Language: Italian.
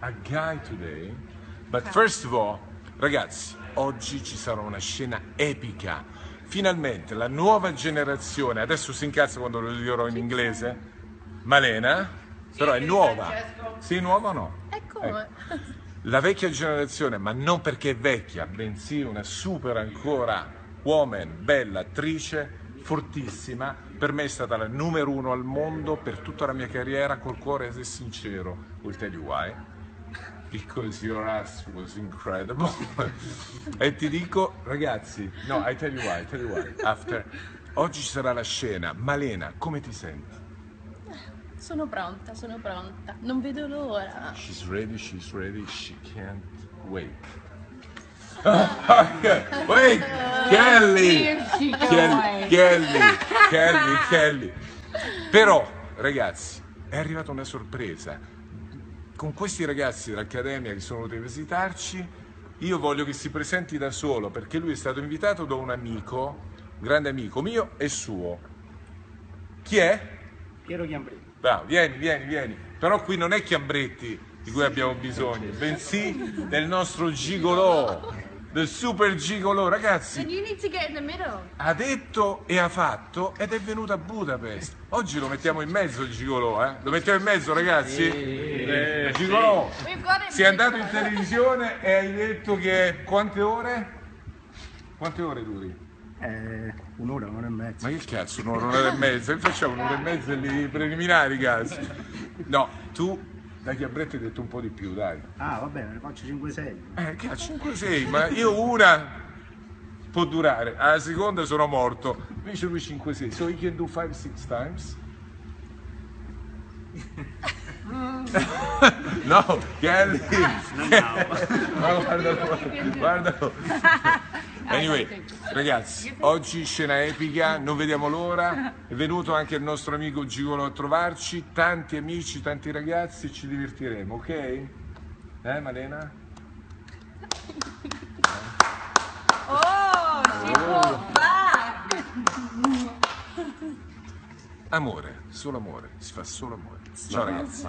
a guy today. But first of all, ragazzi, oggi ci sarà una scena epica. Finalmente la nuova generazione, adesso si incazza quando lo dirò in inglese, Malena, però è nuova. Sì, nuova o no? E come? La vecchia generazione, ma non perché è vecchia, bensì una super ancora woman, bella attrice, fortissima. Per me è stata la numero uno al mondo per tutta la mia carriera, col cuore se sincero. Will tell you why. Because your ass was incredible. e ti dico, ragazzi, no, I tell you why, I tell you why. After. Oggi ci sarà la scena. Malena, come ti senti? Sono pronta, sono pronta. Non vedo l'ora. She's ready, she's ready, she can't wait. wait, Kelly! Kelly. Kelly, Kelly, Kelly. Però, ragazzi, è arrivata una sorpresa. Con questi ragazzi dell'Accademia che sono venuti a visitarci, io voglio che si presenti da solo perché lui è stato invitato da un amico, un grande amico mio e suo. Chi è? Piero Chiambretti. Bravo, vieni, vieni, vieni. Però qui non è Chiambretti di cui abbiamo bisogno, bensì del nostro gigolò, del super gigolò. Ragazzi, Then you need to get in the middle. ha detto e ha fatto ed è venuto a Budapest. Oggi lo mettiamo in mezzo il gigolò, eh? Lo mettiamo in mezzo, ragazzi? Eh, got him. sei andato in televisione e hai detto che quante ore? Quante ore duri? Eh, un'ora, un'ora e mezza. Ma che cazzo, un'ora, un'ora e mezza? Che facciamo un'ora e mezza lì preliminari, cazzo? No, tu da Chiambretti hai detto un po' di più, dai. Ah, va bene, ne faccio 5-6. Eh, che 5-6, ma io una può durare, alla seconda sono morto. Invece lui 5-6, so he can do 5-6 times? no, Kelly! No, guardalo, guardalo. Anyway, ragazzi, oggi scena epica, non vediamo l'ora. È venuto anche il nostro amico Gigolo a trovarci, tanti amici, tanti ragazzi, ci divertiremo, ok? Eh, Malena? Oh, she pulled back. Amore, solo amore, si fa solo amore. Ciao ragazzi.